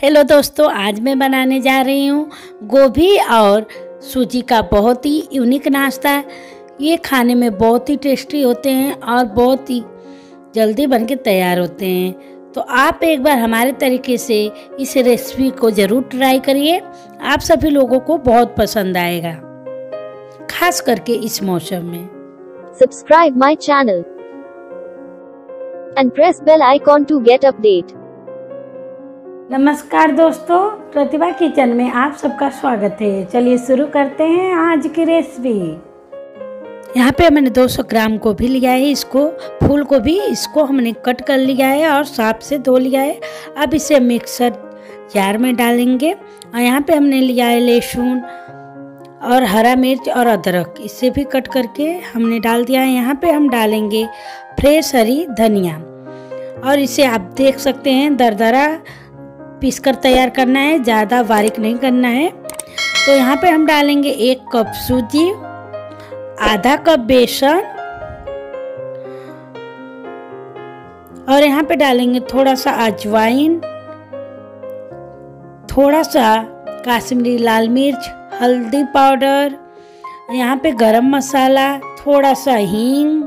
Hello दोस्तों, आज मैं बनाने जा रही हूँ गोभी और सूजी का बहुत ही यूनिक नाश्ता। ये खाने में बहुत ही टेस्टी होते हैं और बहुत ही जल्दी बन के तैयार होते हैं। तो आप एक बार हमारे तरीके से इस रेसिपी को ज़रूर ट्राई करिए। आप सभी लोगों को बहुत पसंद आएगा, खास करके इस मौसम में। Subscribe my channel and press bell icon to get update. नमस्कार दोस्तों, प्रतिभा किचन में आप सबका स्वागत है। चलिए शुरू करते हैं आज की रेसिपी यहाँ पे मैंने 200 ग्राम गोभी लिया है, इसको, फूल गोभी, इसको हमने कट कर लिया है और साफ़ से धो लिया है। अब इसे मिक्सर जार में डालेंगे और यहाँ पे हमने लिया है लहसुन और हरा मिर्च और अदरक। इसे भी कट करके हमने डाल दिया है। यहाँ पे हम डालेंगे फ्रेश हरी धनिया। और इसे आप देख सकते हैं, दरदरा पीस कर तैयार करना है, ज़्यादा बारीक नहीं करना है। तो यहाँ पे हम डालेंगे एक कप सूजी, आधा कप बेसन और यहाँ पे डालेंगे थोड़ा सा अजवाइन थोड़ा सा काश्मीरी लाल मिर्च, हल्दी पाउडर, यहाँ पे गरम मसाला थोड़ा सा हींग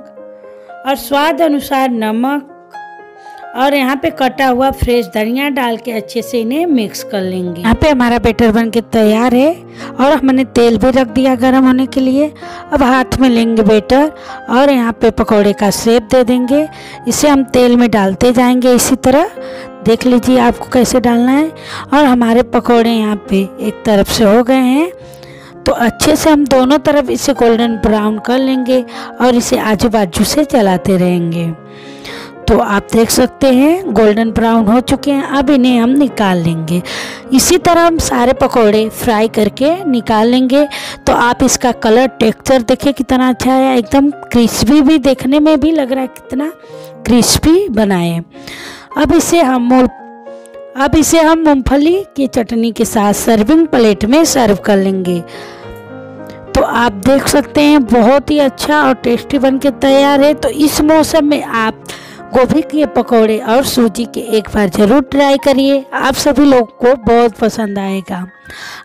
और स्वाद अनुसार नमक और यहाँ पे कटा हुआ फ्रेश धनिया डाल के अच्छे से इन्हें मिक्स कर लेंगे। यहाँ पे हमारा बेटर बन के तैयार है और हमने तेल भी रख दिया गर्म होने के लिए। अब हाथ में लेंगे बेटर और यहाँ पे पकौड़े का शेप दे देंगे। इसे हम तेल में डालते जाएँगे इसी तरह। देख लीजिए आपको कैसे डालना है। और हमारे पकौड़े यहाँ पे एक तरफ़ से हो गए हैं। तो अच्छे से हम दोनों तरफ़ इसे गोल्डन ब्राउन कर लेंगे और इसे आजू बाजू से चलाते रहेंगे। तो आप देख सकते हैं गोल्डन ब्राउन हो चुके हैं, अब इन्हें हम निकाल लेंगे। इसी तरह हम सारे पकोड़े फ्राई करके निकाल लेंगे। तो आप इसका कलर टेक्सचर देखें कितना अच्छा है, एकदम क्रिस्पी भी देखने में भी लग रहा है कितना क्रिस्पी बनाए अब इसे हम अब इसे हम मूंगफली की चटनी के साथ सर्विंग प्लेट में सर्व कर लेंगे। तो आप देख सकते हैं, बहुत ही अच्छा और टेस्टी बन के तैयार है। तो इस मौसम में आप गोभी के पकौड़े और सूजी के एक बार ज़रूर ट्राई करिए। आप सभी लोग को बहुत पसंद आएगा।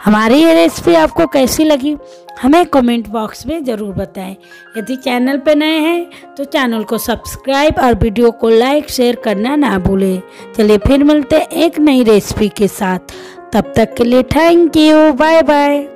हमारी ये रेसिपी आपको कैसी लगी, हमें कमेंट बॉक्स में ज़रूर बताएँ। यदि चैनल पर नए हैं तो चैनल को सब्सक्राइब और वीडियो को लाइक शेयर करना ना भूलें। चलिए फिर मिलते हैं एक नई रेसिपी के साथ। तब तक के लिए थैंक यू बाय बाय